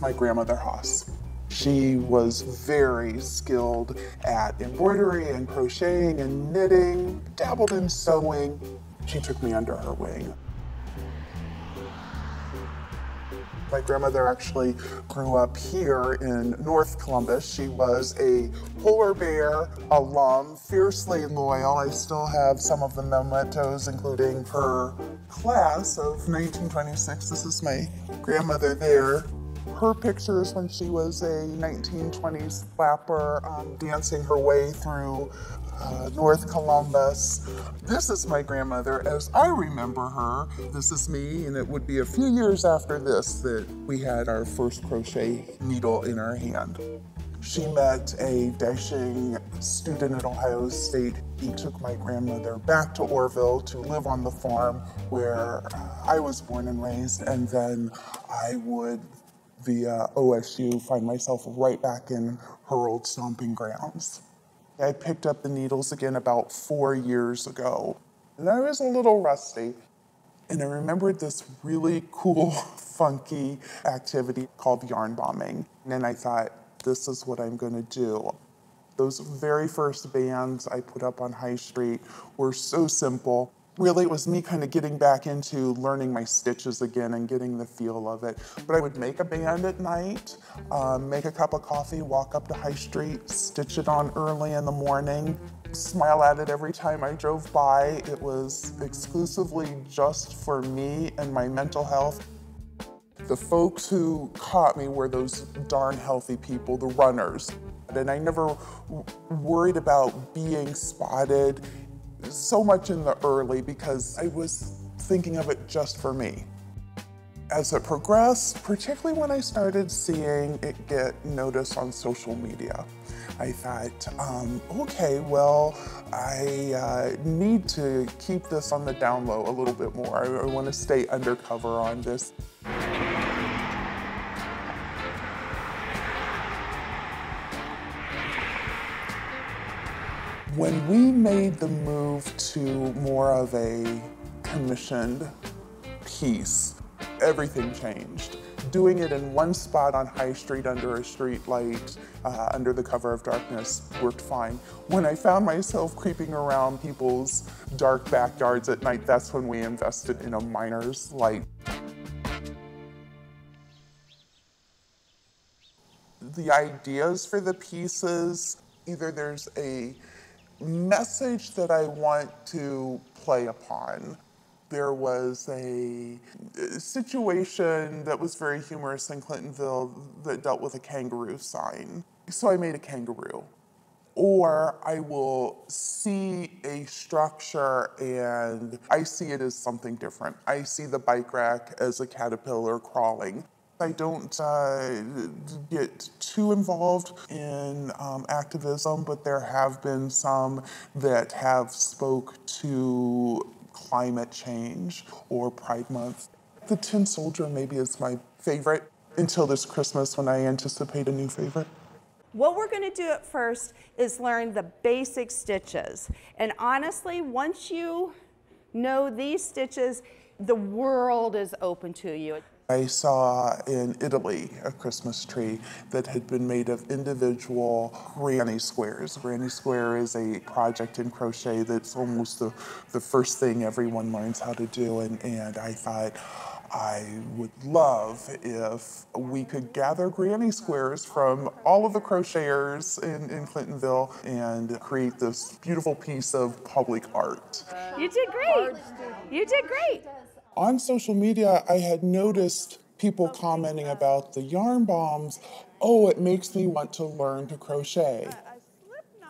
My grandmother Haas. She was very skilled at embroidery and crocheting and knitting, dabbled in sewing. She took me under her wing. My grandmother actually grew up here in North Columbus. She was a polar bear alum, fiercely loyal. I still have some of the mementos, including her class of 1926. This is my grandmother there her pictures when she was a 1920s flapper um, dancing her way through uh, North Columbus. This is my grandmother as I remember her. This is me, and it would be a few years after this that we had our first crochet needle in our hand. She met a dashing student at Ohio State. He took my grandmother back to Orrville to live on the farm where uh, I was born and raised, and then I would via OSU find myself right back in her old stomping grounds. I picked up the needles again about four years ago, and I was a little rusty. And I remembered this really cool, funky activity called yarn bombing. And then I thought, this is what I'm gonna do. Those very first bands I put up on High Street were so simple really it was me kind of getting back into learning my stitches again and getting the feel of it. But I would make a band at night, um, make a cup of coffee, walk up to High Street, stitch it on early in the morning, smile at it every time I drove by. It was exclusively just for me and my mental health. The folks who caught me were those darn healthy people, the runners. And I never worried about being spotted so much in the early because I was thinking of it just for me. As it progressed, particularly when I started seeing it get noticed on social media, I thought, um, okay, well, I uh, need to keep this on the down low a little bit more. I, I want to stay undercover on this. When we made the move to more of a commissioned piece, everything changed. Doing it in one spot on High Street under a street light, uh, under the cover of darkness, worked fine. When I found myself creeping around people's dark backyards at night, that's when we invested in a miner's light. The ideas for the pieces, either there's a message that I want to play upon. There was a situation that was very humorous in Clintonville that dealt with a kangaroo sign. So I made a kangaroo. Or I will see a structure and I see it as something different. I see the bike rack as a caterpillar crawling. I don't uh, get too involved in um, activism, but there have been some that have spoke to climate change or Pride Month. The Tin Soldier maybe is my favorite until this Christmas when I anticipate a new favorite. What we're going to do at first is learn the basic stitches. And honestly, once you know these stitches, the world is open to you. I saw in Italy a Christmas tree that had been made of individual granny squares. Granny square is a project in crochet that's almost the, the first thing everyone learns how to do, and, and I thought, I would love if we could gather granny squares from all of the crocheters in, in Clintonville and create this beautiful piece of public art. You did great. You did great. On social media, I had noticed people commenting about the yarn bombs. Oh, it makes me want to learn to crochet.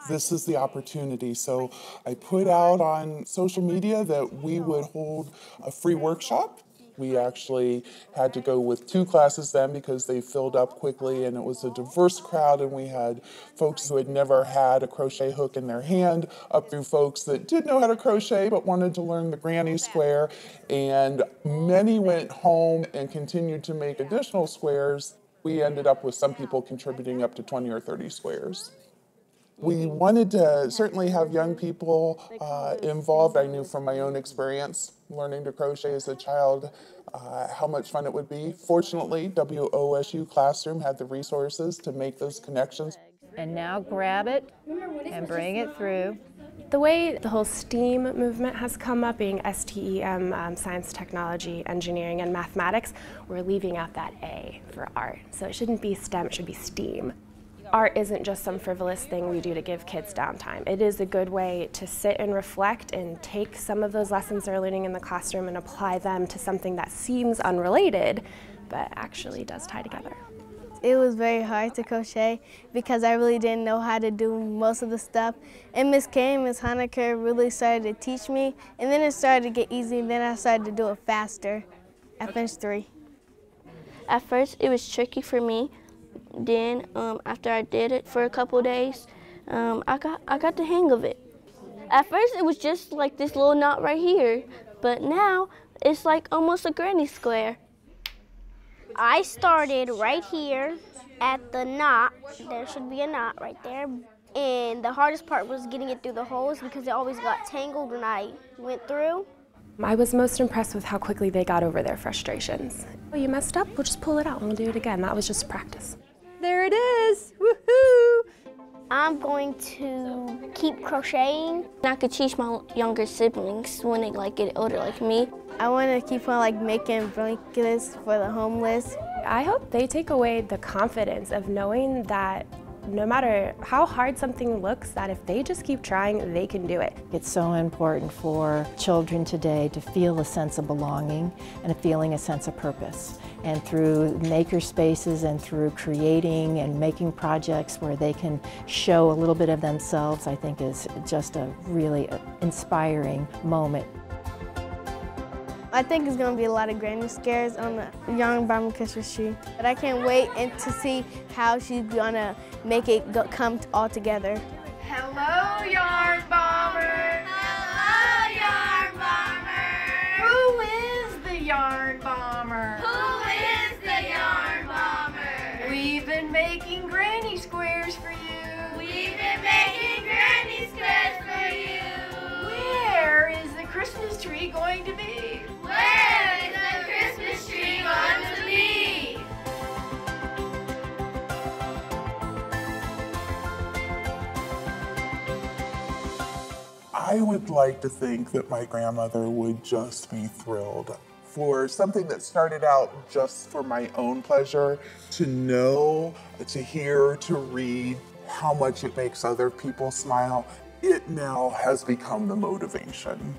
This is the opportunity. So I put out on social media that we would hold a free workshop we actually had to go with two classes then because they filled up quickly and it was a diverse crowd and we had folks who had never had a crochet hook in their hand up through folks that did know how to crochet but wanted to learn the granny square and many went home and continued to make additional squares. We ended up with some people contributing up to 20 or 30 squares. We wanted to certainly have young people uh, involved. I knew from my own experience learning to crochet as a child, uh, how much fun it would be. Fortunately, WOSU Classroom had the resources to make those connections. And now grab it and bring it through. The way the whole STEAM movement has come up, being STEM, um, science, technology, engineering, and mathematics, we're leaving out that A for art. So it shouldn't be STEM, it should be STEAM. Art isn't just some frivolous thing we do to give kids downtime. It is a good way to sit and reflect and take some of those lessons they're learning in the classroom and apply them to something that seems unrelated, but actually does tie together. It was very hard to crochet because I really didn't know how to do most of the stuff. And Miss Kay and Miss Honecker really started to teach me, and then it started to get easy, and then I started to do it faster. I finished three. At first, it was tricky for me. Then, um, after I did it for a couple days, um, I got I got the hang of it. At first, it was just like this little knot right here, but now it's like almost a granny square. I started right here at the knot. There should be a knot right there. And the hardest part was getting it through the holes because it always got tangled when I went through. I was most impressed with how quickly they got over their frustrations. Oh, you messed up? We'll just pull it out and we'll do it again. That was just practice. There it is. Woohoo! I'm going to keep crocheting. I could teach my younger siblings when they like get older like me. I want to keep on like making blankets for the homeless. I hope they take away the confidence of knowing that no matter how hard something looks, that if they just keep trying, they can do it. It's so important for children today to feel a sense of belonging and a feeling a sense of purpose. And through maker spaces and through creating and making projects where they can show a little bit of themselves, I think is just a really inspiring moment. I think it's going to be a lot of granny scares on the Yarn Bomber Christmas tree. But I can't wait and to see how she's going to make it go, come all together. Hello, Yarn Bomber! Hello, Yarn Bomber! Who is the Yarn Bomber? Who is the Yarn Bomber? We've been making granny squares for you. We've been making granny squares for you. Where is the Christmas tree going to be? I would like to think that my grandmother would just be thrilled for something that started out just for my own pleasure to know, to hear, to read how much it makes other people smile. It now has become the motivation.